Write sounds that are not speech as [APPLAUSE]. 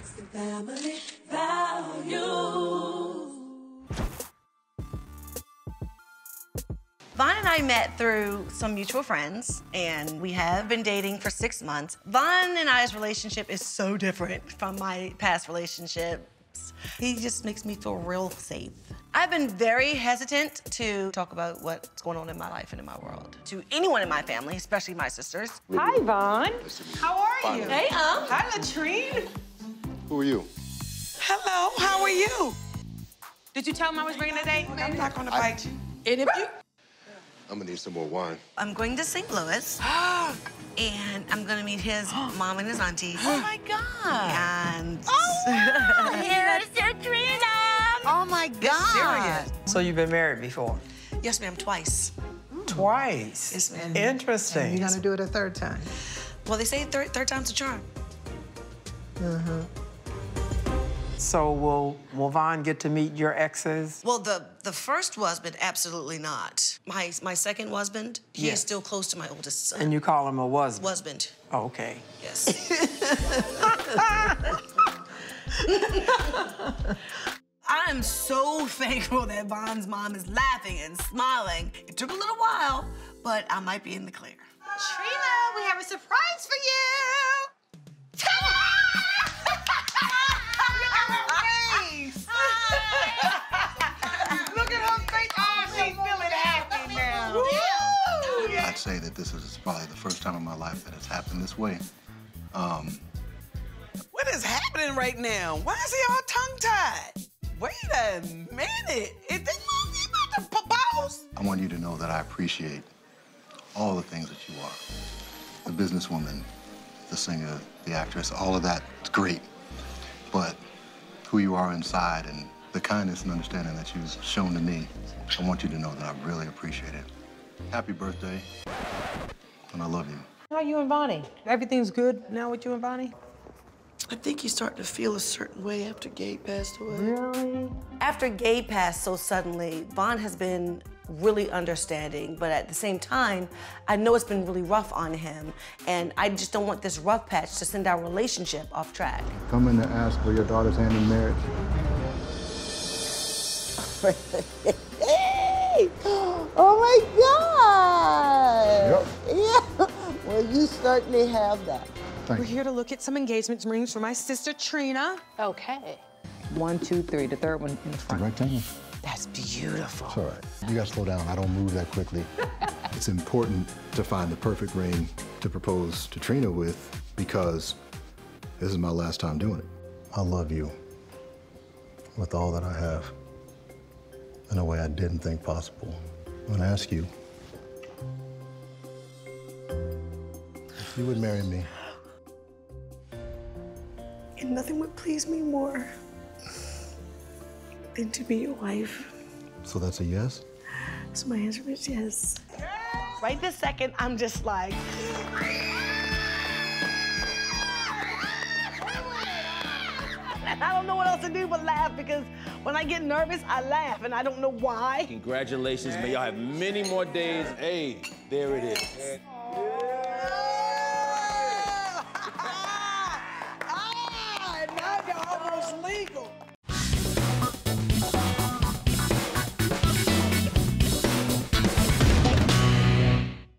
Family values. Von and I met through some mutual friends, and we have been dating for six months. Von and I's relationship is so different from my past relationships. He just makes me feel real safe. I've been very hesitant to talk about what's going on in my life and in my world to anyone in my family, especially my sisters. Hi, Von. How are you? Hey, um. Hi, Latrine. Who are you? Hello, how are you? Did you tell him I was bringing a date? I'm not gonna bite you. And if you... I'm gonna need some more wine. I'm going to St. Louis, [GASPS] and I'm gonna meet his [GASPS] mom and his auntie. oh, my God. And [GASPS] oh, Here's Katrina. Oh my God. Serious. So you've been married before? yes, ma'am, twice. Twice. Yes, ma'am. Interesting. You're gonna do it a third time. Well, they say third, third time's a charm. Mm-hmm. So will will Von get to meet your exes? Well, the the first husband, absolutely not. My my second husband, he is still close to my oldest son. And you call him a husband? husband, Oh, okay. yes. [LAUGHS] I'm so thankful that Von's mom is laughing and smiling. It took a little while, but I might be in the clear. Trina, we have a surprise for you. Probably the first time in my life that it's happened this way. Um, What is happening right now? Why is he all tongue-tied? Wait a minute. Is this movie about to propose? I want you to know that I appreciate all the things that you are. The businesswoman, the singer, the actress, all of that is great. But who you are inside and the kindness and understanding that you've shown to me, I want you to know that I really appreciate it. Happy birthday, and I love you. How are you and Bonnie? Everything's good now with you and Bonnie? I think he's starting to feel a certain way after Gabe passed away. Really? After Gabe passed so suddenly, Von has been really understanding, but at the same time, I know it's been really rough on him, and I just don't want this rough patch to send our relationship off track. Coming to ask for your daughter's hand in marriage. [LAUGHS] Oh my God! Yeah. Well, you certainly have that. We're here to look at some engagement rings for my sister Trina. Okay. One, two, three. The third one in the front. Right time. That's beautiful. It's all right. You gotta slow down. I don't move that quickly. [LAUGHS] it's important to find the perfect ring to propose to Trina with because this is my last time doing it. I love you with all that I have in a way I didn't think possible. I'm gonna ask you if you would marry me. And nothing would please me more than to be your wife. So that's a yes? So my answer is yes. Right this second, I'm just like. I don't know what else to do but laugh because when I get nervous, I laugh and I don't know why. Congratulations. May y'all have many more days. Hey, there it is.